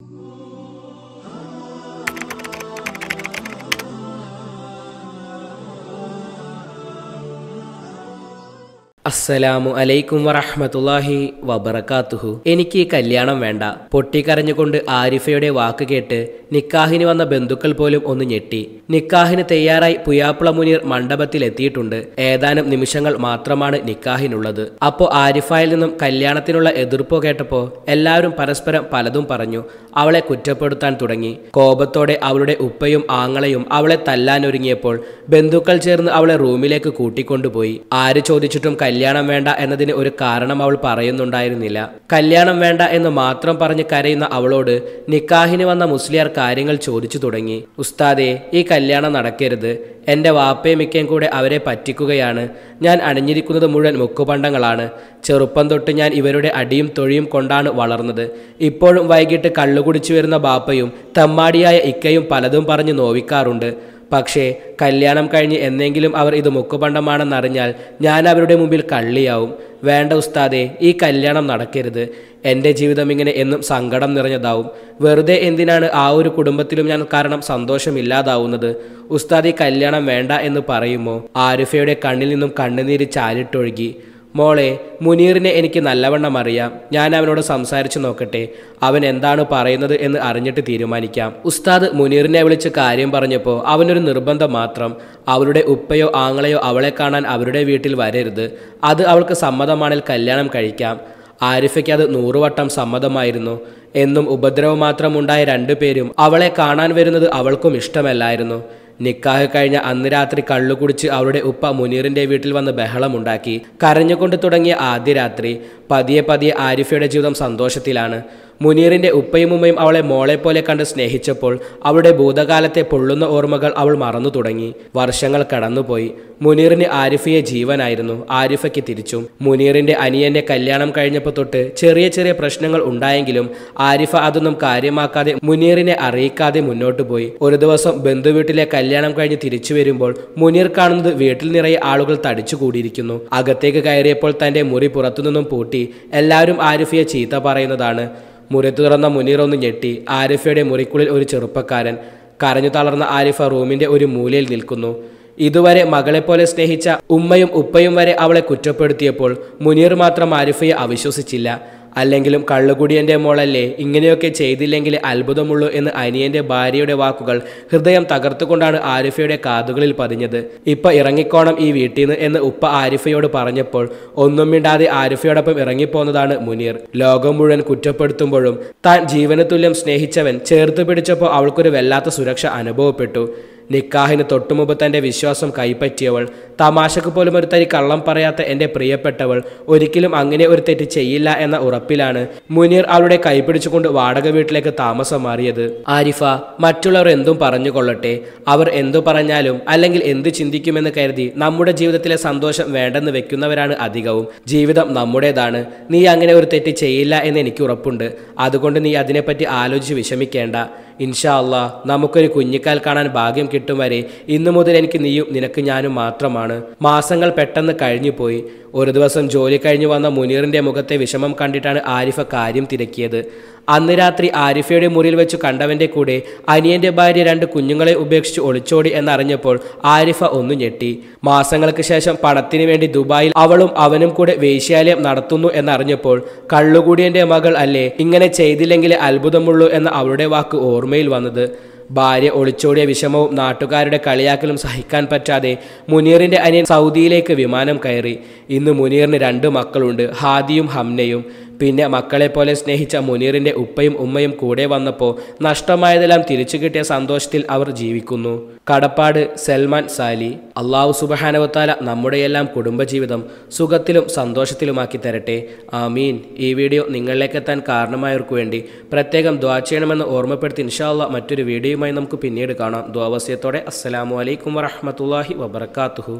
Oh. അസ്സലാമു അലൈക്കും വറഹ്മത്തുള്ളാഹി വബറകാതുഹു എനിക്ക് ഈ കല്യാണം വേണ്ട. പൊട്ടിക്കരഞ്ഞുകൊണ്ട് ആരിഫയുടെ വാക്ക് കേട്ട് നിക്കാഹിന് വന്ന ബന്ധുക്കൾ പോലും ഒന്ന് ഞെട്ടി. നിക്കാഹിന് തയ്യാറായി പുയാപ്പുള മുനീർ മണ്ഡപത്തിൽ എത്തിയിട്ടുണ്ട് ഏതാനും നിമിഷങ്ങൾ മാത്രമാണ് നിക്കാഹിനുള്ളത്. അപ്പോൾ ആരിഫായിൽ നിന്നും കല്യാണത്തിനുള്ള എതിർപ്പോ കേട്ടപ്പോൾ എല്ലാവരും പരസ്പരം പലതും പറഞ്ഞു. അവളെ കുറ്റപ്പെടുത്താൻ തുടങ്ങി. കോപത്തോടെ അവളുടെ ഉപ്പയും ആങ്ങളയും അവളെ തല്ലാനൊരുങ്ങിയപ്പോൾ ബന്ധുക്കൾ ചേർന്ന് അവളെ റൂമിലേക്ക് കൂട്ടിക്കൊണ്ടുപോയി. ആര് ചോദിച്ചിട്ടും കല്യാണം വേണ്ട എന്നതിന് ഒരു കാരണം അവൾ പറയുന്നുണ്ടായിരുന്നില്ല. കല്യാണം വേണ്ട എന്ന് മാത്രം പറഞ്ഞ് കരയുന്ന അവളോട് നിക്കാഹിന് വന്ന മുസ്ലിയാർ കാര്യങ്ങൾ ചോദിച്ചു തുടങ്ങി. ഉസ്താദെ ഈ കല്യാണം നടക്കരുത്. എന്റെ വാപ്പയും മിക്കയും കൂടെ അവരെ പറ്റിക്കുകയാണ്. ഞാൻ അണിഞ്ഞിരിക്കുന്നത് മുഴുവൻ മുക്കുപണ്ടങ്ങളാണ്. ചെറുപ്പം തൊട്ട് ഞാൻ ഇവരുടെ അടിയും തൊഴിയും കൊണ്ടാണ് വളർന്നത്. ഇപ്പോഴും വൈകിട്ട് കള്ളുകുടിച്ചു വരുന്ന ബാപ്പയും തമ്മാടിയായ ഇക്കയും പലതും പറഞ്ഞ് നോവിക്കാറുണ്ട്. പക്ഷേ കല്യാണം കഴിഞ്ഞ് എന്നെങ്കിലും അവർ ഇത് മുക്കുപണ്ടമാണെന്നറിഞ്ഞാൽ ഞാൻ അവരുടെ മുമ്പിൽ കള്ളിയാവും. വേണ്ട ഉസ്താദെ ഈ കല്യാണം നടക്കരുത്. എന്റെ ജീവിതം ഇങ്ങനെ എന്നും സങ്കടം നിറഞ്ഞതാവും. വെറുതെ എന്തിനാണ് ആ ഒരു കുടുംബത്തിലും ഞാൻ കാരണം സന്തോഷമില്ലാതാവുന്നത്? ഉസ്താദ് ഈ കല്യാണം വേണ്ട എന്ന് പറയുമോ ആരിഫയുടെ കണ്ണിൽ നിന്നും കണ്ണുനീര് ചാലിട്ടൊഴുകി. മോളെ മുനീറിനെ എനിക്ക് നല്ലവണ്ണം അറിയാം. ഞാൻ അവനോട് സംസാരിച്ചു നോക്കട്ടെ. അവൻ എന്താണ് പറയുന്നത് എന്ന് അറിഞ്ഞിട്ട് തീരുമാനിക്കാം. ഉസ്താദ് മുനീറിനെ വിളിച്ച് കാര്യം പറഞ്ഞപ്പോൾ അവനൊരു നിർബന്ധം മാത്രം. അവളുടെ ഉപ്പയോ ആങ്ങളെയോ അവളെ കാണാൻ അവരുടെ വീട്ടിൽ വരരുത്. അത് അവൾക്ക് സമ്മതമാണെങ്കിൽ കല്യാണം കഴിക്കാം. ആരിഫയ്ക്ക് അത് നൂറുവട്ടം സമ്മതമായിരുന്നു. എന്നും ഉപദ്രവം മാത്രമുണ്ടായ രണ്ടുപേരും അവളെ കാണാൻ വരുന്നത് അവൾക്കും ഇഷ്ടമല്ലായിരുന്നു. നിക്കാഹ് കഴിഞ്ഞ അന്ന് രാത്രി കള്ളു കുടിച്ച് അവരുടെ ഉപ്പ മുനീറിന്റെ വീട്ടിൽ വന്ന് ബഹളമുണ്ടാക്കി. കരഞ്ഞുകൊണ്ട് തുടങ്ങിയ ആദ്യ രാത്രി പതിയെ പതിയെ ആരിഫയുടെ ജീവിതം സന്തോഷത്തിലാണ്. മുനീറിന്റെ ഉപ്പയും ഉമ്മയും അവളെ മോളെ പോലെ കണ്ട് സ്നേഹിച്ചപ്പോൾ അവളുടെ ഭൂതകാലത്തെ പൊള്ളുന്ന ഓർമ്മകൾ അവൾ മറന്നു തുടങ്ങി. വർഷങ്ങൾ കടന്നുപോയി. മുനീറിന് ആരിഫയെ ജീവനായിരുന്നു. ആരിഫയ്ക്ക് തിരിച്ചും. മുനീറിന്റെ അനിയന്റെ കല്യാണം കഴിഞ്ഞപ്പോൾ തൊട്ട് ചെറിയ ചെറിയ പ്രശ്നങ്ങൾ ഉണ്ടായെങ്കിലും ആരിഫ അതൊന്നും കാര്യമാക്കാതെ മുനീറിനെ അറിയിക്കാതെ മുന്നോട്ട് പോയി. ഒരു ദിവസം ബന്ധുവീട്ടിലെ കല്യാണം കഴിഞ്ഞ് തിരിച്ചു വരുമ്പോൾ മുനീർ കാണുന്നത് വീട്ടിൽ നിറയെ ആളുകൾ തടിച്ചു കൂടിയിരിക്കുന്നു. അകത്തേക്ക് കയറിയപ്പോൾ തന്റെ മുറി പുറത്തുനിന്നും പൂട്ടി എല്ലാവരും ആരിഫയെ ചീത്ത പറയുന്നതാണ്. മുറി തുറന്ന മുനീർ ഒന്ന് ഞെട്ടി. ആരിഫയുടെ മുറിക്കുള്ളിൽ ഒരു ചെറുപ്പക്കാരൻ. കരഞ്ഞു തളർന്ന ആരിഫ റൂമിന്റെ ഒരു മൂലയിൽ നിൽക്കുന്നു. ഇതുവരെ മകളെപ്പോലെ സ്നേഹിച്ച ഉമ്മയും ഉപ്പയും വരെ അവളെ കുറ്റപ്പെടുത്തിയപ്പോൾ മുനീർ മാത്രം ആരിഫയെ അവിശ്വസിച്ചില്ല. അല്ലെങ്കിലും കള്ളുകുടിയന്റെ മോളല്ലേ ഇങ്ങനെയൊക്കെ ചെയ്തില്ലെങ്കിൽ അത്ഭുതമുള്ളൂ എന്ന് അനിയന്റെ ഭാര്യയുടെ വാക്കുകൾ ഹൃദയം തകർത്തുകൊണ്ടാണ് ആരിഫയുടെ കാതുകളിൽ പതിഞ്ഞത്. ഇപ്പം ഇറങ്ങിക്കോണം ഈ വീട്ടിൽ നിന്ന് എന്ന് ഉപ്പ ആരിഫയോട് പറഞ്ഞപ്പോൾ ഒന്നും മിണ്ടാതെ ആരിഫയോടൊപ്പം ഇറങ്ങിപ്പോന്നതാണ് മുനീർ. ലോകം മുഴുവൻ കുറ്റപ്പെടുത്തുമ്പോഴും താൻ ജീവനത്തുല്യം സ്നേഹിച്ചവൻ ചേർത്ത് പിടിച്ചപ്പോൾ അവൾക്കൊരു വല്ലാത്ത സുരക്ഷ അനുഭവപ്പെട്ടു. നിക്കാഹിന് തൊട്ടുമുമ്പ് തന്റെ വിശ്വാസം കൈപ്പറ്റിയവൾ. തമാശക്ക് പോലും ഒരു തരി കള്ളം പറയാത്ത എന്റെ പ്രിയപ്പെട്ടവൾ. ഒരിക്കലും അങ്ങനെ ഒരു തെറ്റ് ചെയ്യില്ല എന്ന ഉറപ്പിലാണ് മുനീർ അവളുടെ കൈപിടിച്ചുകൊണ്ട് വാടക വീട്ടിലേക്ക് താമസം മാറിയത്. ആരിഫ മറ്റുള്ളവർ എന്തും പറഞ്ഞുകൊള്ളട്ടെ. അവർ എന്തു പറഞ്ഞാലും അല്ലെങ്കിൽ എന്ത് ചിന്തിക്കുമെന്ന് കരുതി നമ്മുടെ ജീവിതത്തിലെ സന്തോഷം വേണ്ടെന്ന് വെക്കുന്നവരാണ് അധികവും. ജീവിതം നമ്മുടേതാണ്. നീ അങ്ങനെ ഒരു തെറ്റ് ചെയ്യില്ല എന്ന് എനിക്ക് ഉറപ്പുണ്ട്. അതുകൊണ്ട് നീ അതിനെപ്പറ്റി ആലോചിച്ച് വിഷമിക്കേണ്ട. ഇൻഷാ അള്ളാ നമുക്കൊരു കുഞ്ഞിക്കാൽ കാണാൻ ഭാഗ്യം കിട്ടും വരെ ഇന്നു മുതൽ എനിക്ക് നീയും നിനക്ക് ഞാനും മാത്രമാണ്. മാസങ്ങൾ പെട്ടെന്ന് കഴിഞ്ഞുപോയി ഒരു ദിവസം ജോലി കഴിഞ്ഞു വന്ന മുനീറിന്റെ മുഖത്തെ വിഷമം കണ്ടിട്ടാണ് ആരിഫ കാര്യം തിരക്കിയത്. അന്ന് രാത്രി ആരിഫയുടെ മുറിയിൽ വെച്ച് കണ്ടവന്റെ കൂടെ അനിയന്റെ ഭാര്യ രണ്ട് കുഞ്ഞുങ്ങളെ ഉപേക്ഷിച്ച് ഒളിച്ചോടി എന്നറിഞ്ഞപ്പോൾ ആരിഫ ഒന്നു ഞെട്ടി. മാസങ്ങൾക്ക് ശേഷം പണത്തിന് വേണ്ടി ദുബായിൽ അവളും അവനും കൂടെ വേശ്യാലയം നടത്തുന്നു എന്നറിഞ്ഞപ്പോൾ കള്ളുകൂടിയന്റെ മകൾ അല്ലേ ഇങ്ങനെ ചെയ്തില്ലെങ്കിൽ അത്ഭുതമുള്ളൂ എന്ന അവളുടെ വാക്ക് ഓർമ്മയിൽ വന്നത്. ഭാര്യ ഒളിച്ചോടിയ വിഷമവും നാട്ടുകാരുടെ കളിയാക്കലും സഹിക്കാൻ പറ്റാതെ മുനീറിന്റെ അനിയൻ സൗദിയിലേക്ക് വിമാനം കയറി. ഇന്ന് മുനീറിന് രണ്ട് മക്കളുണ്ട് ഹാദിയും ഹംനയും. പിന്നെ മക്കളെപ്പോലെ സ്നേഹിച്ച മുനീറിന്റെ ഉപ്പയും ഉമ്മയും കൂടെ വന്നപ്പോൾ നഷ്ടമായതെല്ലാം തിരിച്ചു കിട്ടിയ സന്തോഷത്തിൽ അവർ ജീവിക്കുന്നു. കടപ്പാട് സൽമാൻ സാലി. അള്ളാഹു സുബഹാനവത്താല നമ്മുടെയെല്ലാം കുടുംബജീവിതം സുഖത്തിലും സന്തോഷത്തിലുമാക്കി തരട്ടെ. ആമീൻ. ഈ വീഡിയോ നിങ്ങളിലേക്ക് എത്താൻ കാരണമായവർക്ക് വേണ്ടി പ്രത്യേകം ദ്വാ ചെയ്യണമെന്ന് ഓർമ്മപ്പെടുത്തി ഇൻഷാല്ല മറ്റൊരു വീഡിയോയുമായി നമുക്ക് പിന്നീട് കാണാം. ദ്വാവസ്യത്തോടെ അസ്സലാമു അലൈക്കും വറഹമത്തല്ലാഹി വബർക്കാത്തുഹു